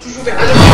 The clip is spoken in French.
Toujours vers...